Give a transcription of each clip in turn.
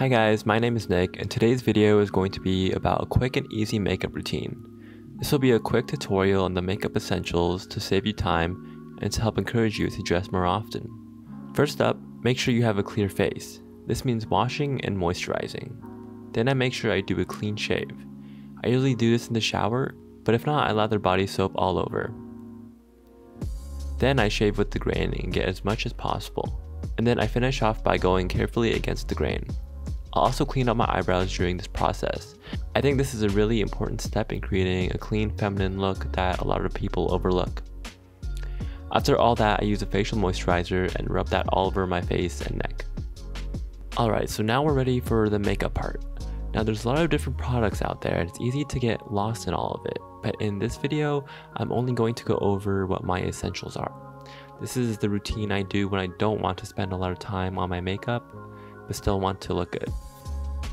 Hi guys, my name is Nick and today's video is going to be about a quick and easy makeup routine. This will be a quick tutorial on the makeup essentials to save you time and to help encourage you to dress more often. First up, make sure you have a clear face. This means washing and moisturizing. Then I make sure I do a clean shave. I usually do this in the shower, but if not, I lather body soap all over. Then I shave with the grain and get as much as possible. And then I finish off by going carefully against the grain. I'll also clean up my eyebrows during this process. I think this is a really important step in creating a clean feminine look that a lot of people overlook. After all that, I use a facial moisturizer and rub that all over my face and neck. Alright, so now we're ready for the makeup part. Now there's a lot of different products out there and it's easy to get lost in all of it, but in this video, I'm only going to go over what my essentials are. This is the routine I do when I don't want to spend a lot of time on my makeup, but still want to look good.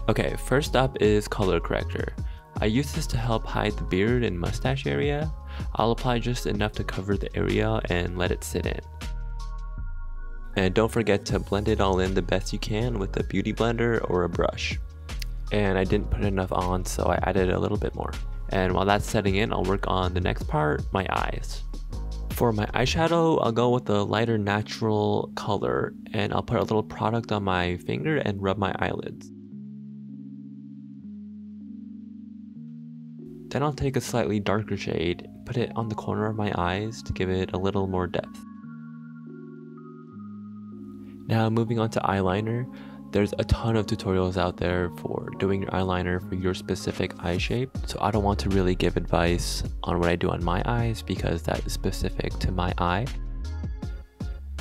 Okay, first up is color corrector. I use this to help hide the beard and mustache area. I'll apply just enough to cover the area and let it sit in. And don't forget to blend it all in the best you can with a beauty blender or a brush. And I didn't put enough on so I added a little bit more. And while that's setting in, I'll work on the next part, my eyes. For my eyeshadow, I'll go with a lighter natural color and I'll put a little product on my finger and rub my eyelids. Then I'll take a slightly darker shade, put it on the corner of my eyes to give it a little more depth. Now moving on to eyeliner, there's a ton of tutorials out there for doing your eyeliner for your specific eye shape. So I don't want to really give advice on what I do on my eyes because that is specific to my eye.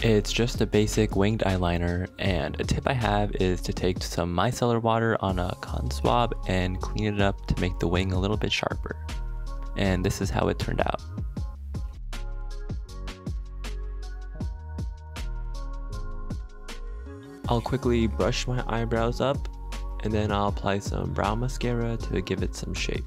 It's just a basic winged eyeliner and a tip I have is to take some micellar water on a cotton swab and clean it up to make the wing a little bit sharper. And this is how it turned out. I'll quickly brush my eyebrows up and then I'll apply some brown mascara to give it some shape.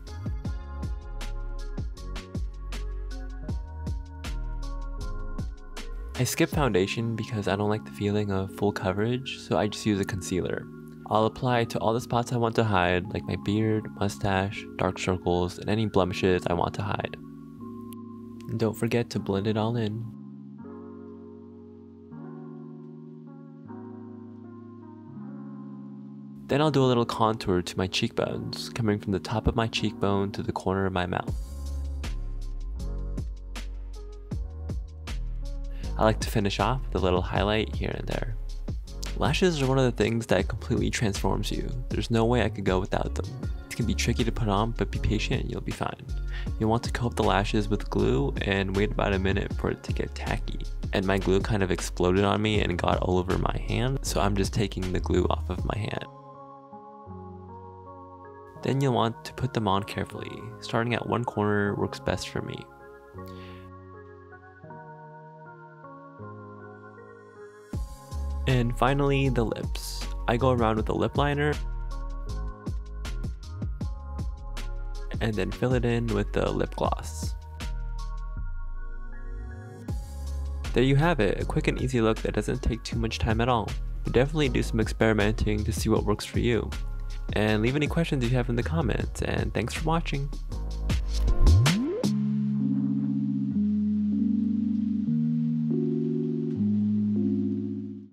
I skip foundation because I don't like the feeling of full coverage, so I just use a concealer. I'll apply to all the spots I want to hide, like my beard, mustache, dark circles, and any blemishes I want to hide. And don't forget to blend it all in. Then I'll do a little contour to my cheekbones, coming from the top of my cheekbone to the corner of my mouth. I like to finish off with a little highlight here and there. Lashes are one of the things that completely transforms you. There's no way I could go without them. It can be tricky to put on, but be patient you'll be fine. You'll want to coat the lashes with glue and wait about a minute for it to get tacky. And my glue kind of exploded on me and got all over my hand, so I'm just taking the glue off of my hand. Then you'll want to put them on carefully. Starting at one corner works best for me. And finally, the lips. I go around with a lip liner and then fill it in with the lip gloss. There you have it, a quick and easy look that doesn't take too much time at all. But definitely do some experimenting to see what works for you and leave any questions you have in the comments, and thanks for watching.